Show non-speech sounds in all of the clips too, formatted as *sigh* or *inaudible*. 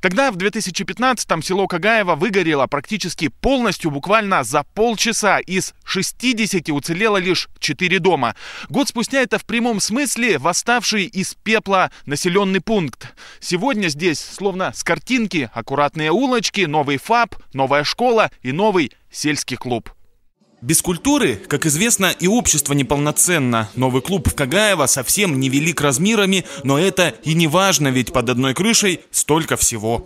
Тогда в 2015-м село Кагаево выгорело практически полностью, буквально за полчаса. Из 60 уцелело лишь 4 дома. Год спустя это в прямом смысле восставший из пепла населенный пункт. Сегодня здесь словно с картинки аккуратные улочки, новый ФАП, новая школа и новый сельский клуб. Без культуры, как известно, и общество неполноценно. Новый клуб в Кагаево совсем невелик размерами, но это и не важно, ведь под одной крышей столько всего.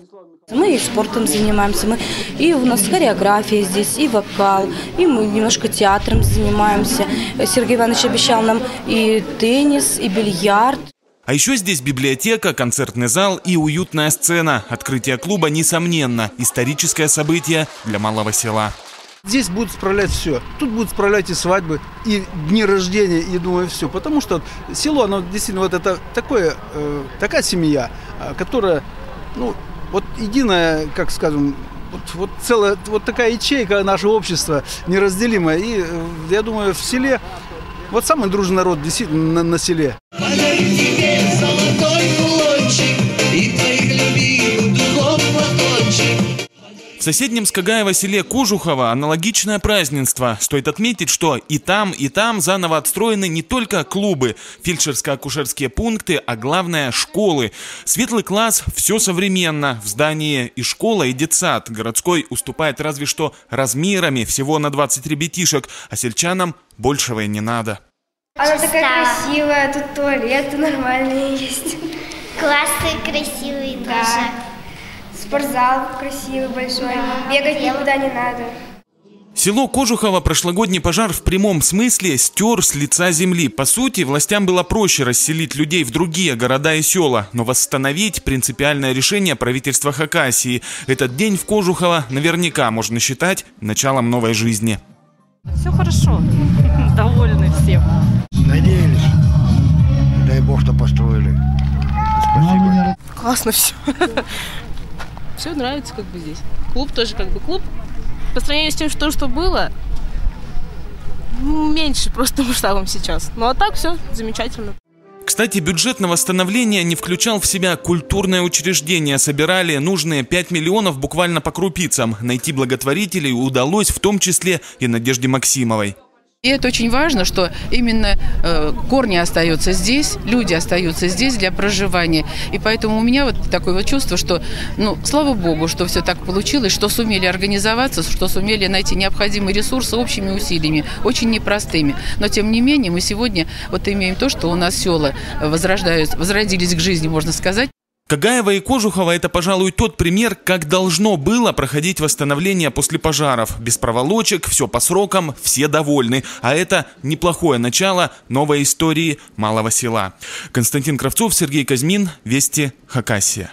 Мы и спортом занимаемся, мы, и у нас хореография здесь, и вокал, и мы немножко театром занимаемся. Сергей Иванович обещал нам и теннис, и бильярд. А еще здесь библиотека, концертный зал и уютная сцена. Открытие клуба, несомненно, историческое событие для малого села. Здесь будут справлять все. Тут будут справлять и свадьбы, и дни рождения, и думаю, все. Потому что село, оно действительно вот это такое, э, такая семья, э, которая, ну, вот единая, как скажем, вот, вот целая, вот такая ячейка нашего общества неразделимая. И э, я думаю, в селе, вот самый дружный народ действительно на, на селе. Подарю тебе золотой в соседнем Скагаево селе Кожухово аналогичное празднество. Стоит отметить, что и там, и там заново отстроены не только клубы, фельдшерско-акушерские пункты, а главное – школы. Светлый класс – все современно. В здании и школа, и детсад. Городской уступает разве что размерами, всего на 20 ребятишек, а сельчанам большего и не надо. Она такая красивая, тут туалеты нормальные есть. Классы красивые да. даже. Спортзал красивый, большой. Бегать никуда не надо. Село Кожухово прошлогодний пожар в прямом смысле стер с лица земли. По сути, властям было проще расселить людей в другие города и села, но восстановить принципиальное решение правительства Хакасии. Этот день в Кожухово наверняка можно считать началом новой жизни. *laughs* Все хорошо, довольны всем. Надеялись. Дай бог, что построили. Спасибо. Классно все *laughs* все нравится как бы здесь. Клуб тоже как бы клуб. По сравнению с тем, что, что было, меньше просто масштабом сейчас. Ну а так все замечательно. Кстати, бюджет на восстановление не включал в себя культурное учреждение. Собирали нужные 5 миллионов буквально по крупицам. Найти благотворителей удалось в том числе и Надежде Максимовой. И это очень важно, что именно э, корни остаются здесь, люди остаются здесь для проживания. И поэтому у меня вот такое вот чувство, что, ну, слава богу, что все так получилось, что сумели организоваться, что сумели найти необходимые ресурсы общими усилиями, очень непростыми. Но тем не менее мы сегодня вот имеем то, что у нас села возрождаются, возродились к жизни, можно сказать. Кагаева и Кожухова – это, пожалуй, тот пример, как должно было проходить восстановление после пожаров. Без проволочек, все по срокам, все довольны. А это неплохое начало новой истории малого села. Константин Кравцов, Сергей Казьмин, Вести, Хакасия.